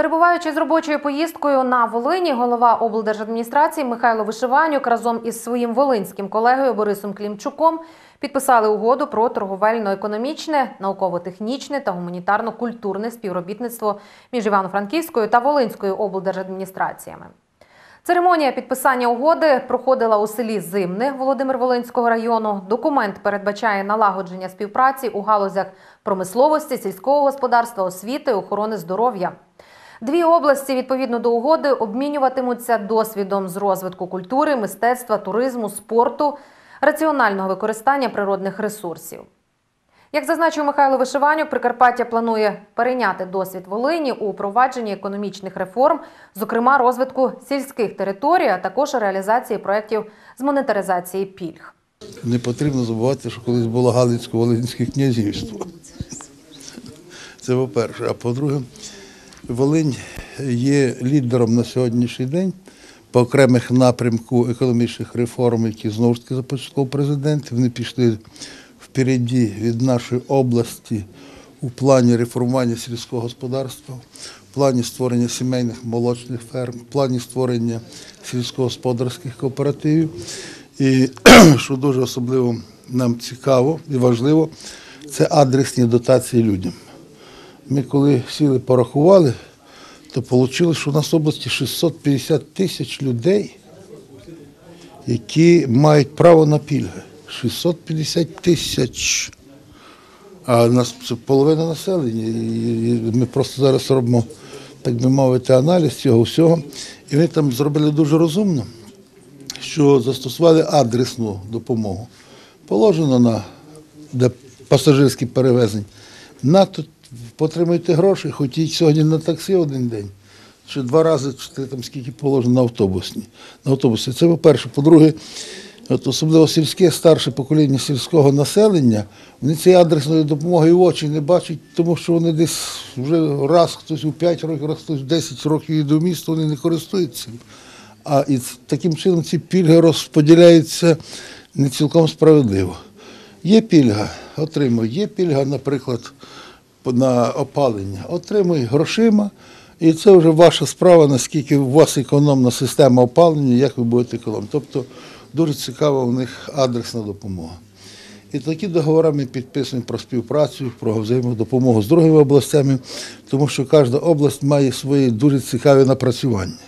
Перебуваючи з робочою поїздкою на Волині, голова облдержадміністрації Михайло Вишиванюк разом із своїм волинським колегою Борисом Клімчуком підписали угоду про торговельно-економічне, науково-технічне та гуманітарно-культурне співробітництво між Івано-Франківською та Волинською облдержадміністраціями. Церемонія підписання угоди проходила у селі Зимне Володимир-Волинського району. Документ передбачає налагодження співпраці у галузях промисловості, сільського господарства, освіти, охорони здоров'я. Дві області відповідно до угоди обмінюватимуться досвідом з розвитку культури, мистецтва, туризму, спорту, раціонального використання природних ресурсів. Як зазначив Михайло Вишиванюк, Прикарпаття планує перейняти досвід Волині у провадженні економічних реформ, зокрема розвитку сільських територій, а також реалізації проєктів з монетаризації пільг. Не потрібно забувати, що колись було Галицько-Волинське князівство. Це по-перше. А по-друге, Волинь є лідером на сьогоднішній день по окремих напрямку економічних реформ, які знову ж таки започаткував президент. Вони пішли впереді від нашої області у плані реформування сільського господарства, в плані створення сімейних молочних ферм, в плані створення сільськогосподарських кооперативів. І що дуже особливо нам цікаво і важливо, це адресні дотації людям. Ми коли сіли, порахували, то вийшло, що у нас в області 650 тисяч людей, які мають право на пільги. 650 тисяч. А у нас це половина населення. І ми просто зараз робимо, так би мовити, аналіз цього всього. І вони там зробили дуже розумно, що застосували адресну допомогу. Положено на де пасажирські перевезення. На потримуйте гроші, ходіть сьогодні на таксі один день. Чи два рази, чи там скільки положено на автобусні. На автобусі. Це по-перше. По-друге, от особливо сільське старше покоління сільського населення, вони цієї адресної допомоги в очі не бачать, тому що вони десь вже раз хтось у 5 років, раз хтось у 10 років їде в місто, вони не користуються. А і таким чином ці пільги розподіляються не цілком справедливо. Є пільга, отримуй. Є пільга, наприклад, на опалення. Отримуй грошима, і це вже ваша справа, наскільки у вас економна система опалення, як ви будете економити. Тобто дуже цікава у них адресна допомога. І такі договори ми підписуємо про співпрацю, про взаємодопомогу з другими областями, тому що кожна область має свої дуже цікаві напрацювання.